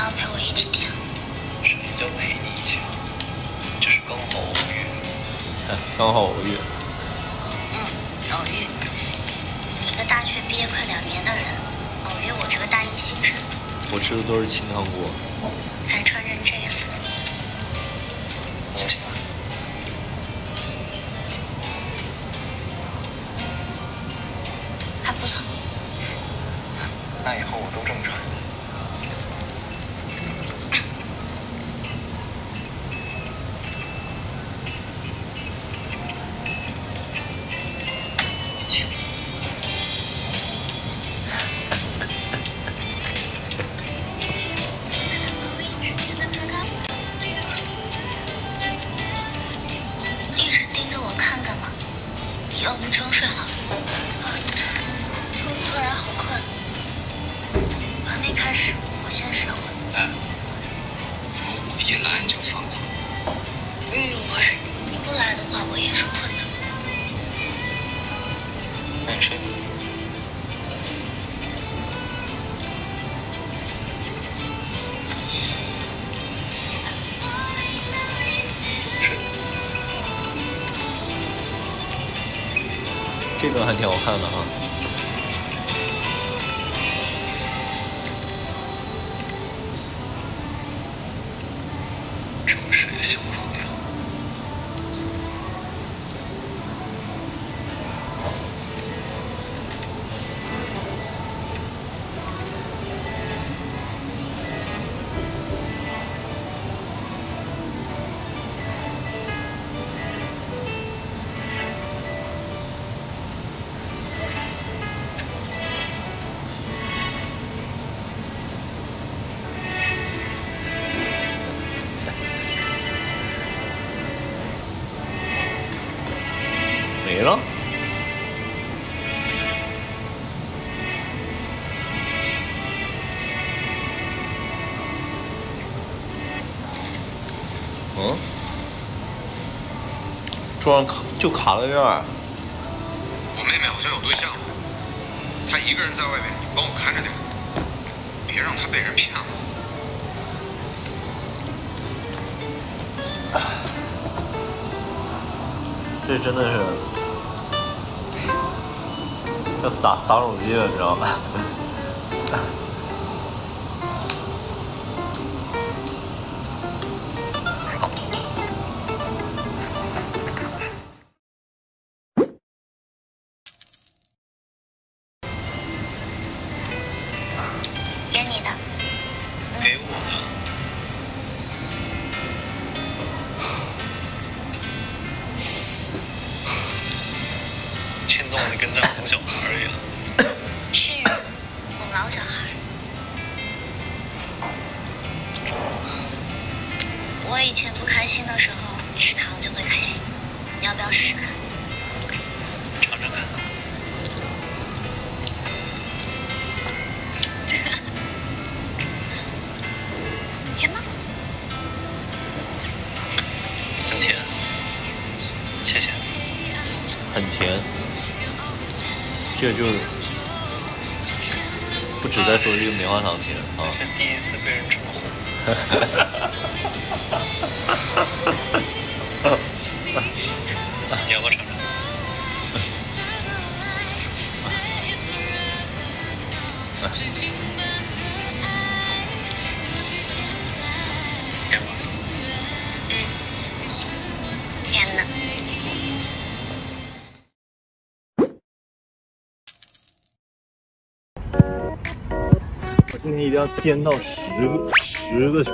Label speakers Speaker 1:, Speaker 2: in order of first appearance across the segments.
Speaker 1: 要陪我一起跳？
Speaker 2: 什么叫陪你一起啊？这是刚好偶遇。
Speaker 3: 刚好偶遇。
Speaker 1: 嗯，偶遇。一个大学毕业快两年的人，偶遇我这个大一新生，
Speaker 3: 我吃的都是清汤锅。
Speaker 1: 还穿成这样。还不错。
Speaker 2: 那以后我都这么穿。
Speaker 1: 先睡会儿。
Speaker 2: 哎，我一来就犯困。
Speaker 1: 嗯，不是，你不来的话，我也是困的。
Speaker 2: 那你睡。睡。
Speaker 3: 这个还挺好看的哈。没了。嗯，桌上卡就卡在这儿。
Speaker 4: 我妹妹好像有对象了，她一个人在外面，你帮我看着点，别让她被人骗了。
Speaker 3: 这真的是要砸砸手机了，你知道吗？
Speaker 2: 动的跟在哄小孩一样。
Speaker 1: 是，我老小孩。我以前不开心的时候吃糖就会开心，你要不要试试看？
Speaker 2: 尝尝看。
Speaker 1: 甜吗？
Speaker 2: 很甜。谢谢。
Speaker 3: 很甜。这就不止在说这个棉花糖甜啊。
Speaker 2: 是第一次被人这么哄。
Speaker 3: 今天一定要颠到十个十个球。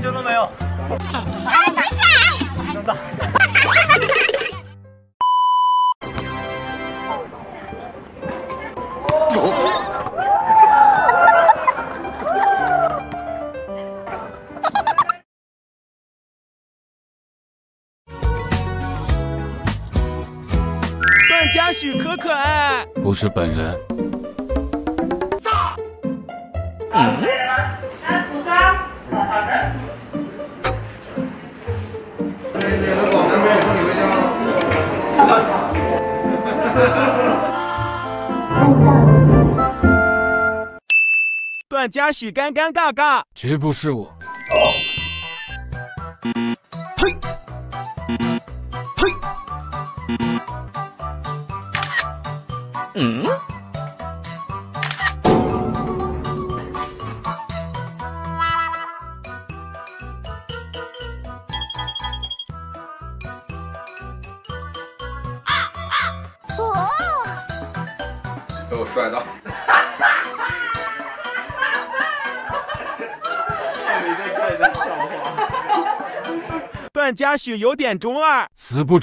Speaker 3: 啥感觉都没有。
Speaker 5: 啊，没事。
Speaker 3: 真的。
Speaker 6: 段嘉许可可爱。
Speaker 7: 不是本人。
Speaker 6: 段嘉许尴尴尬尬。
Speaker 7: 绝不是我。
Speaker 6: 段嘉许有点中二。
Speaker 7: 死不。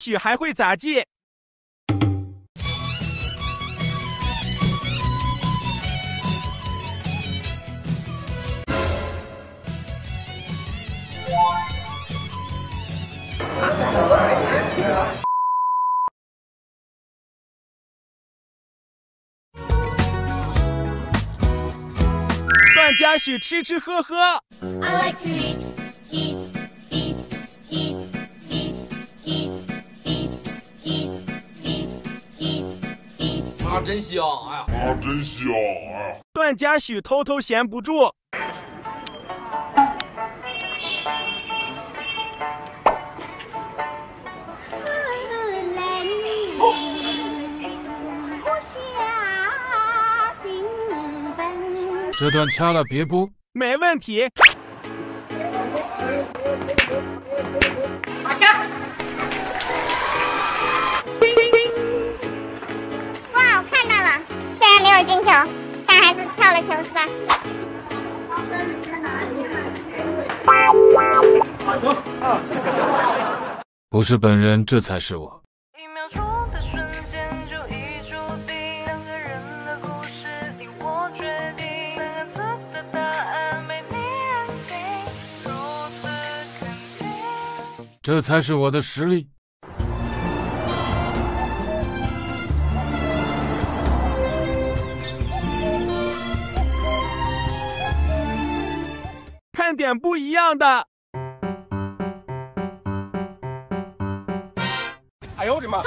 Speaker 6: 许还会杂技。段嘉许吃吃喝喝。
Speaker 5: I like to eat, eat, eat, eat, eat, eat, eat, eat, eat, eat, eat.
Speaker 2: 啊，真香！哎呀，
Speaker 6: 段嘉许偷偷闲不住。
Speaker 7: 这段掐了别播。
Speaker 6: 没问题。
Speaker 5: 哇，我看到了，虽然没有进球，但还是跳了球是吧？
Speaker 7: 不是本人，这才是我。这才是我的实力。
Speaker 6: 看点不一样的。
Speaker 3: 哎呦我的妈！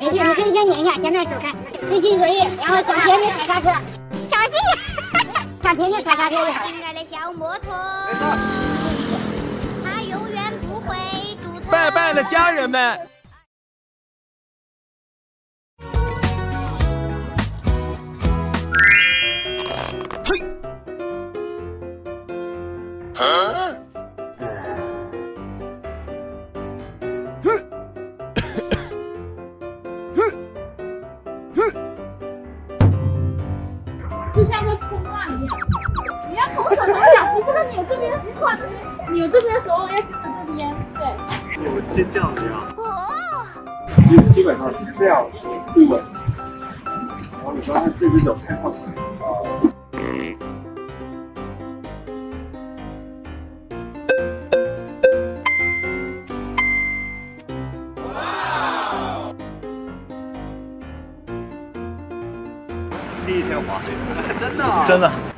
Speaker 5: 没事，你可以先撵一下，前面走开，随心所欲，然后想别人踩刹车，小心点，看别人踩刹车就好。心爱的小摩托，它永远不会堵车。
Speaker 6: 拜拜了，家人们。
Speaker 8: 这
Speaker 9: 只酒很好喝。第一
Speaker 5: 天滑，
Speaker 6: 真的、
Speaker 5: 真的。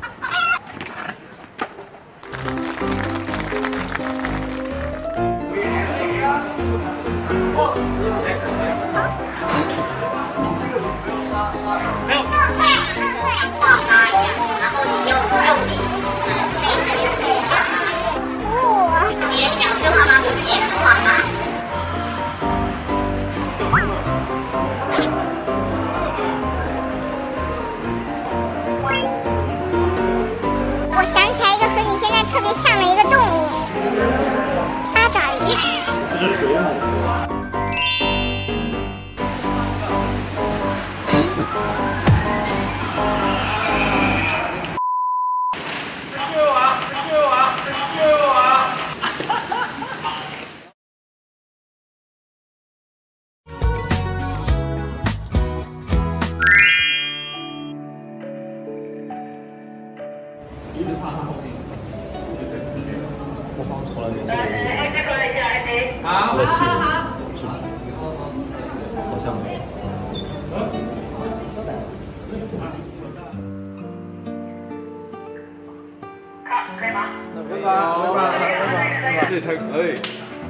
Speaker 6: 拜拜拜拜拜拜，这太可以。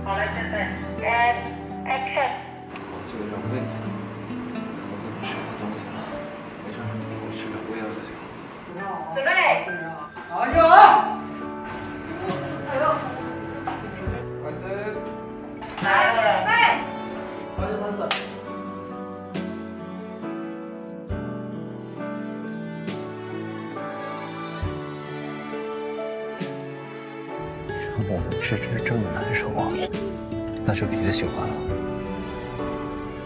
Speaker 10: 好了，现在，and action。
Speaker 6: 我这个人问题。我怎么吃点东西了？没事，我吃点胃药就行。
Speaker 10: 准备。
Speaker 6: 好，有
Speaker 11: 我们芝芝这么难受啊，那就别喜欢了，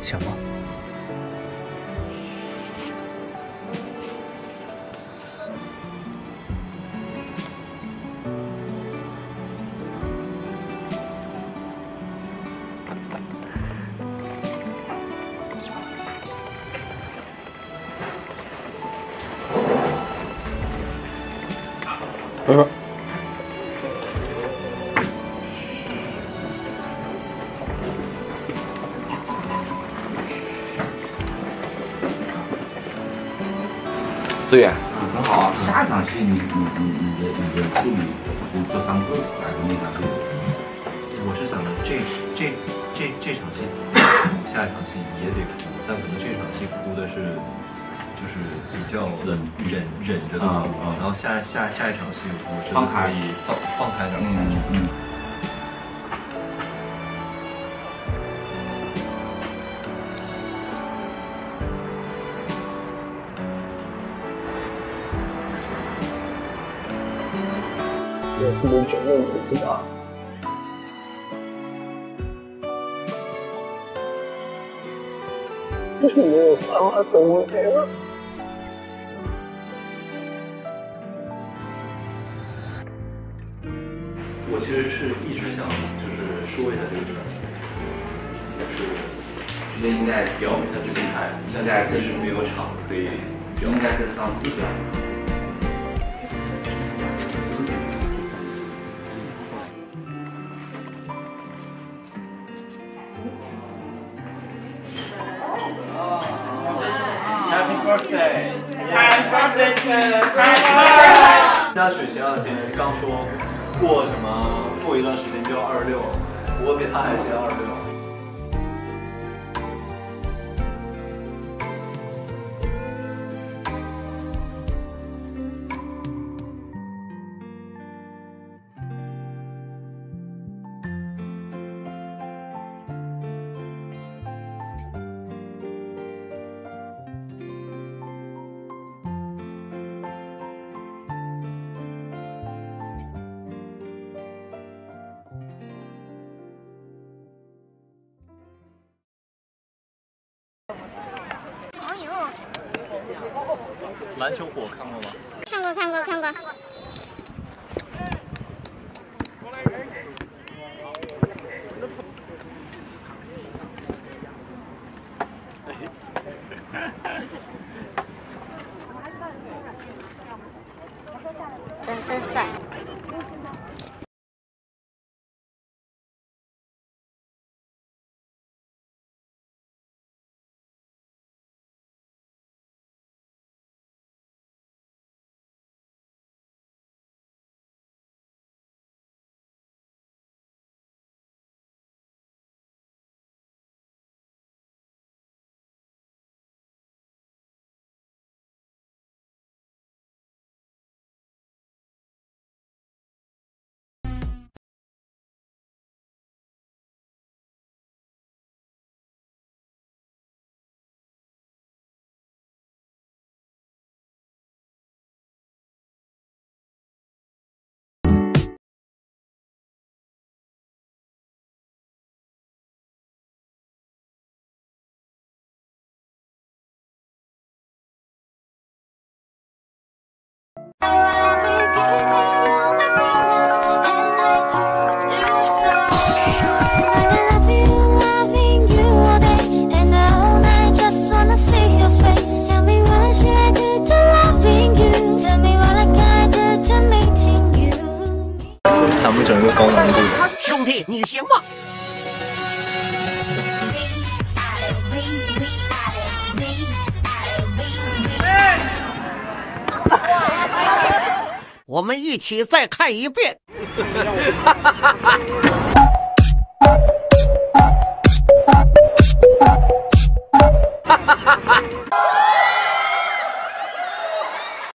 Speaker 11: 行吗？
Speaker 12: 志远，很好啊。下一场戏你你你你的你的助理就做三字来的那场戏，
Speaker 13: 我是想的这这这这场戏，下一场戏也得哭，但可能这场戏哭的是就是比较忍忍忍着的哭，然后下下下一场戏我觉得可以放放开点儿
Speaker 12: 嗯嗯。
Speaker 11: 我不能承认我知道。但是没有办法等我来了。
Speaker 13: 我其实是一直想就是说一下这个事儿，就是
Speaker 12: 觉得应该
Speaker 13: 表明一下这个台，应该但是没有场可以
Speaker 12: 应该跟上次表
Speaker 5: 他还先二篮球火看过吗？
Speaker 14: 看过看过看过。真真帅。
Speaker 15: 我们一起再看一遍。